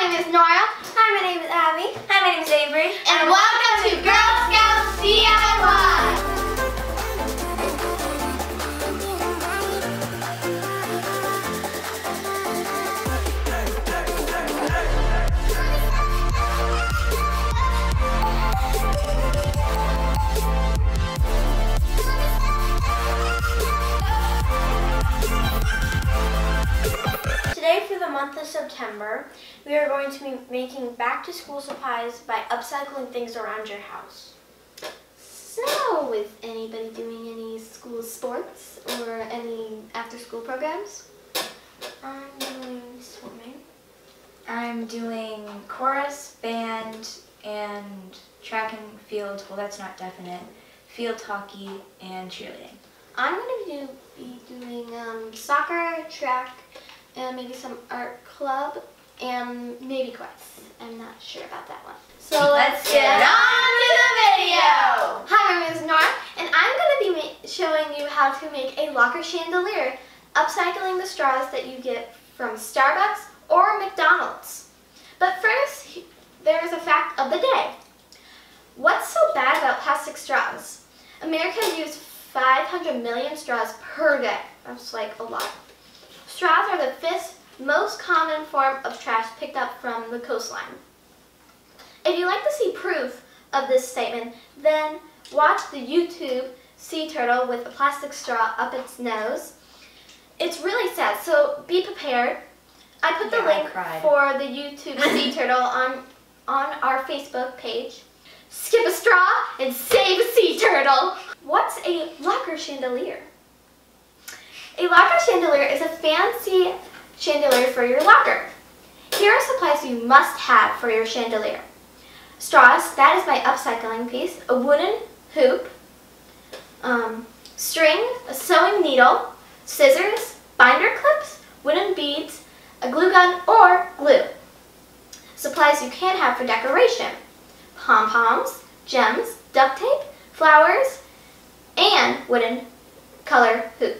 My name is Nora. Hi, my name is Abby. Hi, my name is Avery. And welcome to Girl Scouts DIY. Month of September, we are going to be making back to school supplies by upcycling things around your house. So, is anybody doing any school sports or any after school programs? I'm doing swimming. I'm doing chorus, band, and track and field. Well, that's not definite. Field hockey and cheerleading. I'm going to be doing um, soccer, track, and maybe some art club, and maybe quest. I'm not sure about that one. So let's get on to the video! Hi, my name is Nora, and I'm going to be showing you how to make a locker chandelier, upcycling the straws that you get from Starbucks or McDonald's. But first, there is a fact of the day. What's so bad about plastic straws? America uses 500 million straws per day. That's like a lot. Straws are the fifth most common form of trash picked up from the coastline. If you'd like to see proof of this statement, then watch the YouTube sea turtle with a plastic straw up its nose. It's really sad, so be prepared. I put the Yeah, link for the YouTube sea turtle on on our Facebook page. Skip a straw and save a sea turtle. What's a locker chandelier? A locker chandelier is a fancy chandelier for your locker. Here are supplies you must have for your chandelier. Straws, that is my upcycling piece, a wooden hoop, um, string, a sewing needle, scissors, binder clips, wooden beads, a glue gun, or glue. Supplies you can have for decoration. Pom-poms, gems, duct tape, flowers, and wooden color hoop.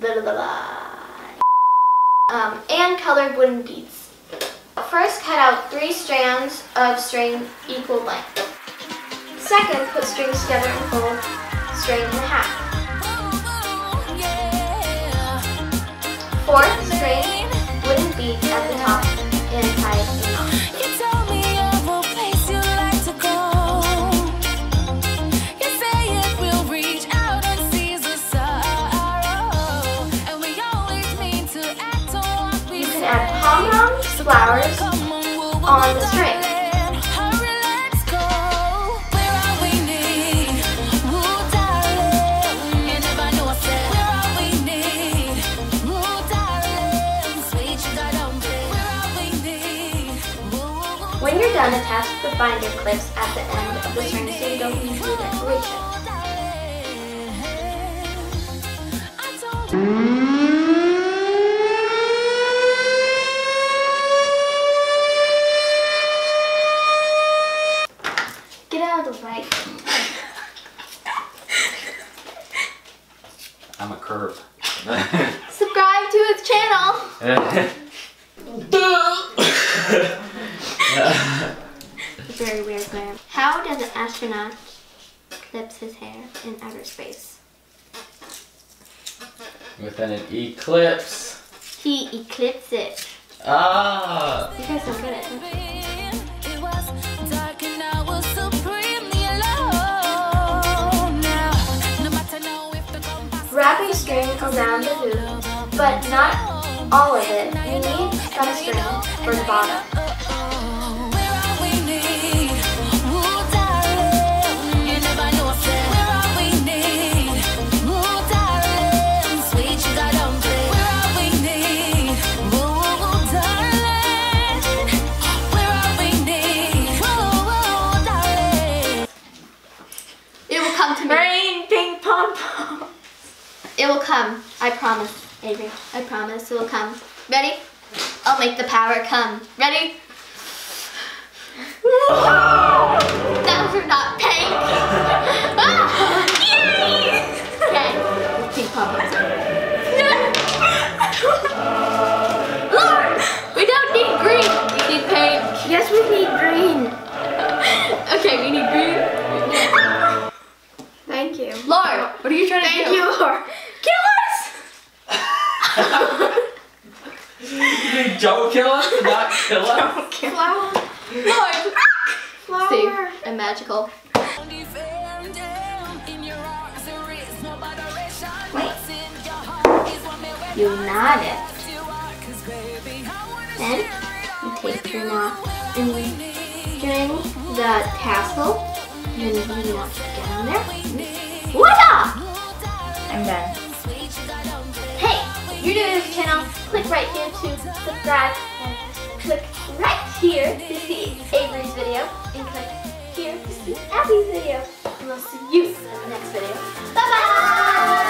Blah, blah, blah. Um, and colored wooden beads. First, cut out three strands of string equal length. Second, put strings together and fold string in half. When you're done, attach the binder clips at the end of the string so you don't lose your decoration. I told you. Get out of the way. I'm a curve. Subscribe to his channel. Very weird man. How does an astronaut clips his hair in outer space? Within an eclipse. He eclipses it. Ah! You guys don't get it. It around the hoop, but not all of it. You need some string for the bottom. It will come. I promise, Avery. I promise it will come. Ready? I'll make the power come. Ready? Those are not pink. Ah, yay! Okay, pink pom-poms. Lord, we don't need green. We need mean don't kill us, not kill us? Kill Flower. no. Flower. Safe and magical. Wait. You knot it. Then you take your knot and you string the tassel. And you want to get on there. What up? I'm done. Hey, if you're new to this channel, click right here to subscribe and click right here to see Avery's video and click here to see Abby's video. And we'll see you in the next video. Bye bye!